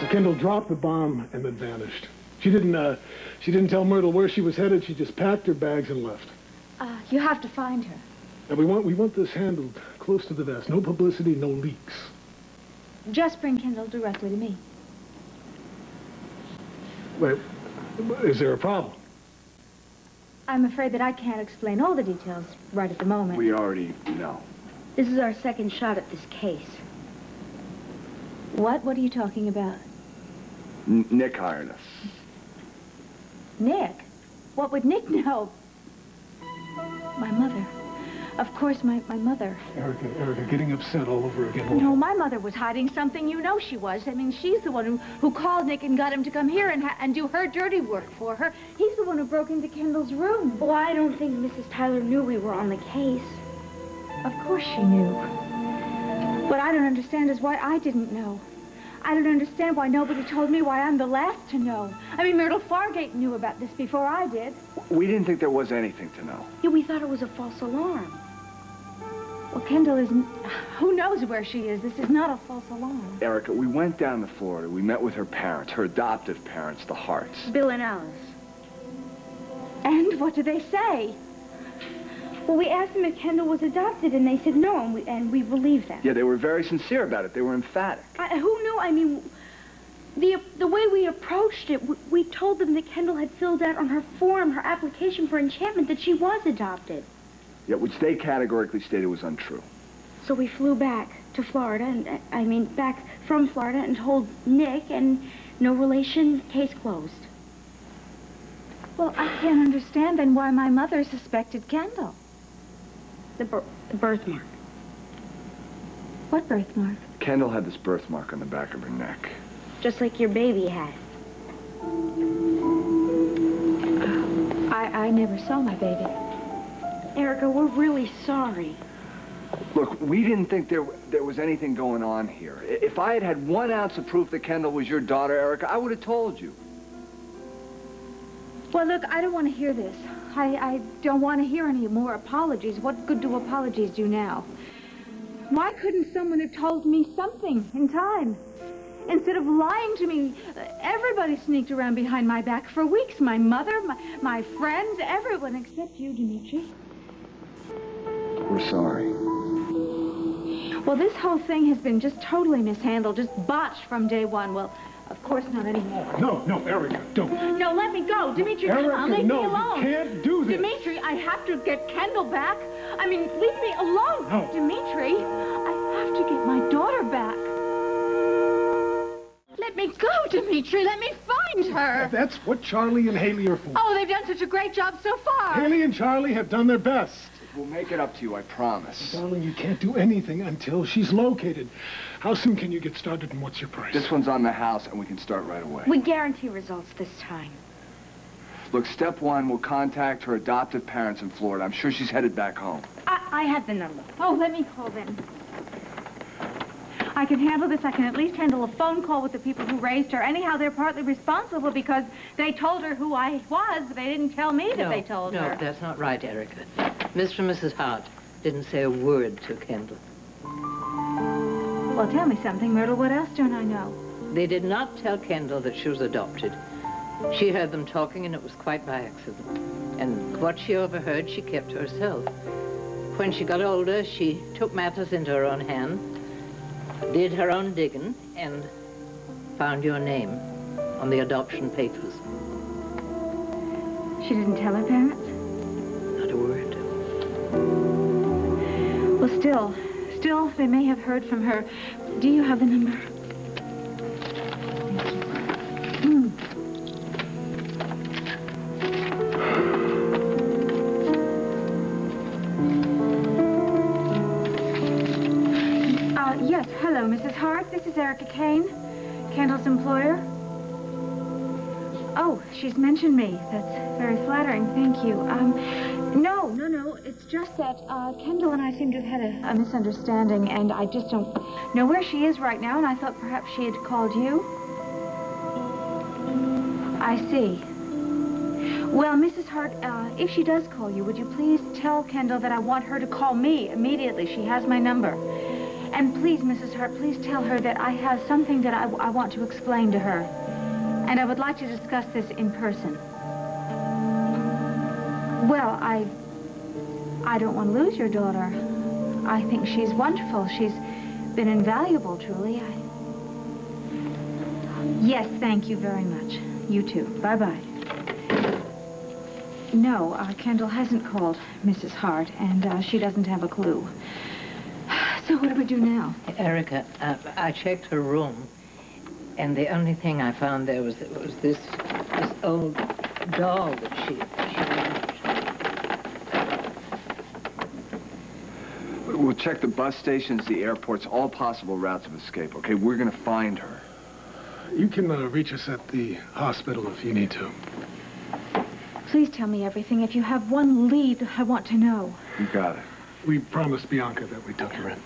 So Kendall dropped the bomb and then vanished. She didn't, uh, she didn't tell Myrtle where she was headed. She just packed her bags and left. Uh, you have to find her. Now, we want, we want this handled close to the vest. No publicity, no leaks. Just bring Kendall directly to me. Wait, is there a problem? I'm afraid that I can't explain all the details right at the moment. We already know. This is our second shot at this case. What? What are you talking about? N Nick hired us. Nick? What would Nick know? My mother. Of course, my, my mother. Erica, Erica, getting upset all over again. No, my mother was hiding something. You know she was. I mean, she's the one who, who called Nick and got him to come here and, and do her dirty work for her. He's the one who broke into Kendall's room. Well, I don't think Mrs. Tyler knew we were on the case. Of course she knew. What I don't understand is why I didn't know. I don't understand why nobody told me why I'm the last to know. I mean, Myrtle Fargate knew about this before I did. We didn't think there was anything to know. Yeah, we thought it was a false alarm. Well, Kendall isn't... Who knows where she is? This is not a false alarm. Erica, we went down to Florida. We met with her parents, her adoptive parents, the Harts. Bill and Alice. And what do they say? Well, we asked them if Kendall was adopted, and they said no, and we, and we believe them. Yeah, they were very sincere about it. They were emphatic. I, who knew? I mean, the, the way we approached it, we, we told them that Kendall had filled out on her form, her application for enchantment, that she was adopted. Yeah, which they categorically stated was untrue. So we flew back to Florida, and I mean back from Florida, and told Nick, and no relation, case closed. Well, I can't understand then why my mother suspected Kendall. The, bir the birthmark. What birthmark? Kendall had this birthmark on the back of her neck. Just like your baby had. I, I never saw my baby. Erica, we're really sorry. Look, we didn't think there, there was anything going on here. If I had had one ounce of proof that Kendall was your daughter, Erica, I would have told you. Well, look, I don't want to hear this. I, I don't want to hear any more apologies. What good do apologies do now? Why couldn't someone have told me something in time? Instead of lying to me, everybody sneaked around behind my back for weeks. My mother, my, my friends, everyone except you, Dimitri. We're sorry. Well, this whole thing has been just totally mishandled, just botched from day one. Well, of course not anymore. No, no, Erica, don't. No, let me go. Dimitri, Erica, come on, leave no, me alone. you can't do this. Dimitri, I have to get Kendall back. I mean, leave me alone. No. Dimitri, I have to get my daughter back. Let me go, Dimitri. Let me find her. That's what Charlie and Hayley are for. Oh, they've done such a great job so far. Hayley and Charlie have done their best. We'll make it up to you, I promise. Darling, you can't do anything until she's located. How soon can you get started and what's your price? This one's on the house, and we can start right away. We guarantee results this time. Look, step one, we'll contact her adoptive parents in Florida. I'm sure she's headed back home. I, I have the number. Oh, let me call them. I can handle this. I can at least handle a phone call with the people who raised her. Anyhow, they're partly responsible because they told her who I was, but they didn't tell me that no, they told no, her. No, that's not right, Erica. Mr. and Mrs. Hart didn't say a word to Kendall. Well, tell me something, Myrtle. What else don't I know? They did not tell Kendall that she was adopted. She heard them talking, and it was quite by accident. And what she overheard, she kept to herself. When she got older, she took matters into her own hand, did her own digging, and found your name on the adoption papers. She didn't tell her parents? Not a word. Well, still, still, they may have heard from her. Do you have the number? Is Erica Kane, Kendall's employer. Oh, she's mentioned me. That's very flattering. Thank you. Um, no, no, no. It's just that uh, Kendall and I seem to have had a, a misunderstanding, and I just don't know where she is right now, and I thought perhaps she had called you. I see. Well, Mrs. Hart, uh, if she does call you, would you please tell Kendall that I want her to call me immediately? She has my number. And please, Mrs. Hart, please tell her that I have something that I, I want to explain to her. And I would like to discuss this in person. Well, I... I don't want to lose your daughter. I think she's wonderful. She's been invaluable, truly. I... Yes, thank you very much. You too. Bye-bye. No, uh, Kendall hasn't called Mrs. Hart, and uh, she doesn't have a clue. So what do we do now? Erica, uh, I checked her room, and the only thing I found there was, was this, this old doll that she, she loved. We'll check the bus stations, the airports, all possible routes of escape, okay? We're gonna find her. You can uh, reach us at the hospital if you need to. Please tell me everything. If you have one lead, I want to know. You got it. We promised Bianca that we took her in.